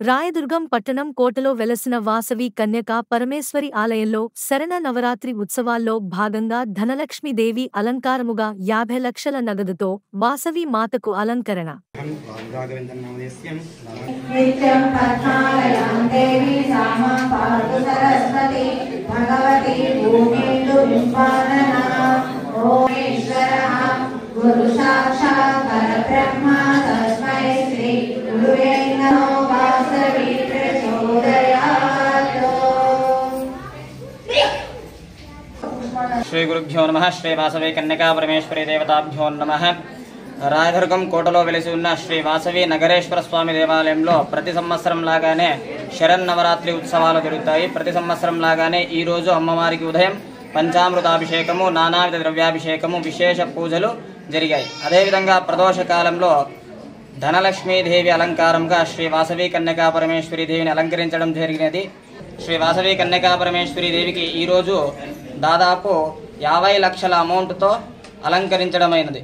రాయదుర్గం పట్టణం కోటలో వెలసిన వాసవి కన్యకా పరమేశ్వరి ఆలయంలో శరణ నవరాత్రి ఉత్సవాల్లో భాగంగా ధనలక్ష్మీదేవి అలంకారముగా యాభై లక్షల నగదుతో వాసవి మాతకు అలంకరణ. గురు సాక్షాత్ పరబ్రహ్మ తస్మై శ్రీ గురువే శ్రీ గురుభ్యో నమ. శ్రీ వాసవి కన్యకా పరమేశ్వరి దేవతాభ్యో నమ. రాయదుర్గం కోటలో వెలిసి ఉన్న శ్రీ వాసవి నగరేశ్వర స్వామి దేవాలయంలో ప్రతి సంవత్సరం లాగానే శరన్నవరాత్రి ఉత్సవాలు జరుగుతాయి. ప్రతి సంవత్సరం లాగానే ఈ రోజు అమ్మవారికి ఉదయం పంచామృతాభిషేకము నానావిధ ద్రవ్యాభిషేకము విశేష పూజలు జరిగాయి. అదేవిధంగా ప్రదోష కాలంలో ధనలక్ష్మీదేవి అలంకారంగా శ్రీ వాసవి కన్యకా పరమేశ్వరి దేవిని అలంకరించడం జరిగినది. శ్రీ వాసవి కన్యకా పరమేశ్వరి దేవికి ఈరోజు దాదాపు యాభై లక్షల అమౌంట్తో అలంకరించడమైనది.